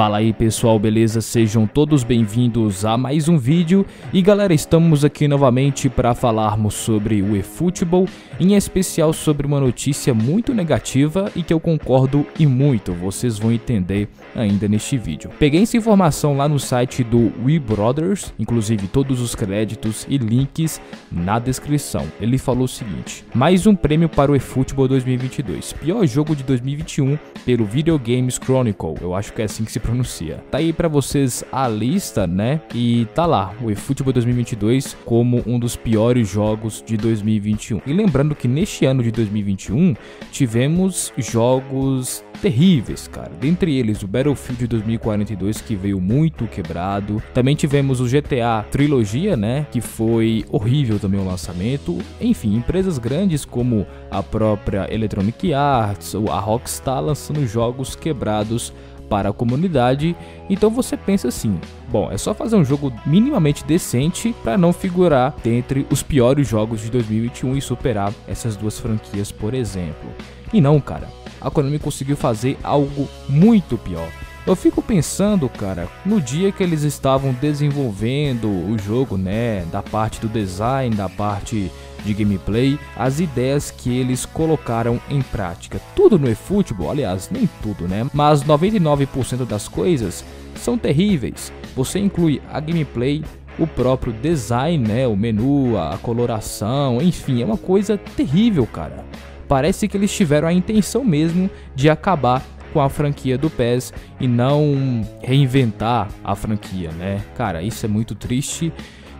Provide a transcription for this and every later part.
Fala aí pessoal, beleza? Sejam todos bem-vindos a mais um vídeo e galera, estamos aqui novamente para falarmos sobre o eFootball, em especial sobre uma notícia muito negativa e que eu concordo e muito, vocês vão entender ainda neste vídeo. Peguei essa informação lá no site do We Brothers, inclusive todos os créditos e links na descrição. Ele falou o seguinte, mais um prêmio para o eFootball 2022, pior jogo de 2021 pelo Video Games Chronicle, eu acho que é assim que se pronuncia. Tá aí para vocês a lista, né? E tá lá, o eFootball 2022 como um dos piores jogos de 2021. E lembrando que neste ano de 2021 tivemos jogos terríveis, cara. Dentre eles o Battlefield 2042 que veio muito quebrado. Também tivemos o GTA Trilogia, né, que foi horrível também o lançamento. Enfim, empresas grandes como a própria Electronic Arts ou a Rockstar lançando jogos quebrados para a comunidade. Então você pensa assim: bom, é só fazer um jogo minimamente decente para não figurar dentre os piores jogos de 2021 e superar essas duas franquias, por exemplo. E não, cara. A Konami conseguiu fazer algo muito pior. Eu fico pensando, cara, no dia que eles estavam desenvolvendo o jogo, né, da parte do design, da parte de gameplay, as ideias que eles colocaram em prática. Tudo no eFootball, aliás, nem tudo, né? Mas 99% das coisas são terríveis. Você inclui a gameplay, o próprio design, né, o menu, a coloração, enfim, é uma coisa terrível, cara. Parece que eles tiveram a intenção mesmo de acabar com a franquia do PES e não reinventar a franquia, né? Cara, isso é muito triste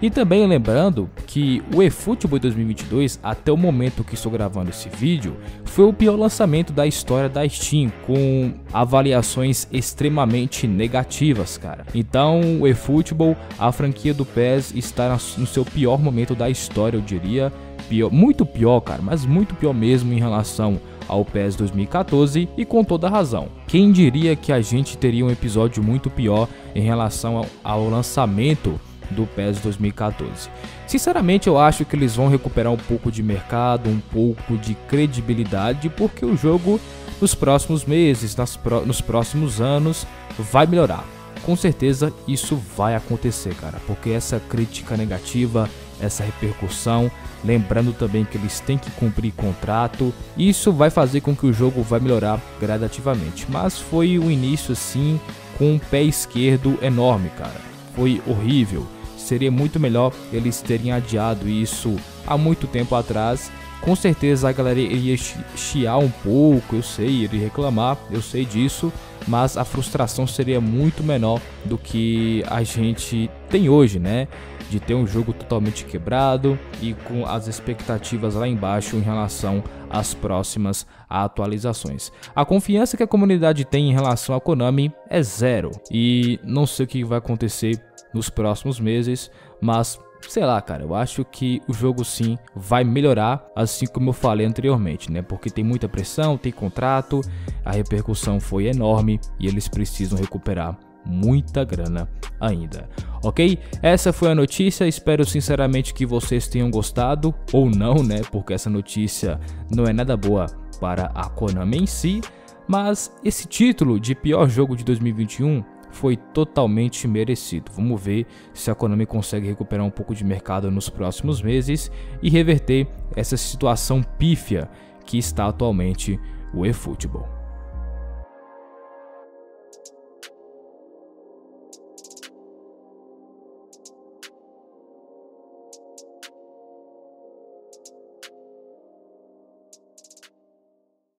e também lembrando que o eFootball 2022, até o momento que estou gravando esse vídeo, foi o pior lançamento da história da Steam, com avaliações extremamente negativas, cara. Então, o eFootball, a franquia do PES, está no seu pior momento da história, eu diria. Pior, muito pior, cara, mas muito pior mesmo em relação ao PES 2014 e com toda razão. Quem diria que a gente teria um episódio muito pior em relação ao, ao lançamento do PES 2014. Sinceramente, eu acho que eles vão recuperar um pouco de mercado, um pouco de credibilidade, porque o jogo nos próximos meses, pro... nos próximos anos, vai melhorar. Com certeza isso vai acontecer, cara, porque essa crítica negativa, essa repercussão, lembrando também que eles têm que cumprir contrato, isso vai fazer com que o jogo vai melhorar gradativamente. Mas foi um início assim com um pé esquerdo enorme, cara. Foi horrível seria muito melhor eles terem adiado isso há muito tempo atrás. Com certeza a galera iria chiar um pouco, eu sei, iria reclamar, eu sei disso, mas a frustração seria muito menor do que a gente tem hoje, né? De ter um jogo totalmente quebrado e com as expectativas lá embaixo em relação às próximas atualizações. A confiança que a comunidade tem em relação a Konami é zero e não sei o que vai acontecer nos próximos meses, mas sei lá, cara, eu acho que o jogo sim vai melhorar, assim como eu falei anteriormente, né? Porque tem muita pressão, tem contrato, a repercussão foi enorme e eles precisam recuperar muita grana ainda. Ok? Essa foi a notícia. Espero sinceramente que vocês tenham gostado ou não, né? Porque essa notícia não é nada boa para a Konami em si. Mas esse título de pior jogo de 2021 foi totalmente merecido. Vamos ver se a Konami consegue recuperar um pouco de mercado nos próximos meses e reverter essa situação pífia que está atualmente o eFootball.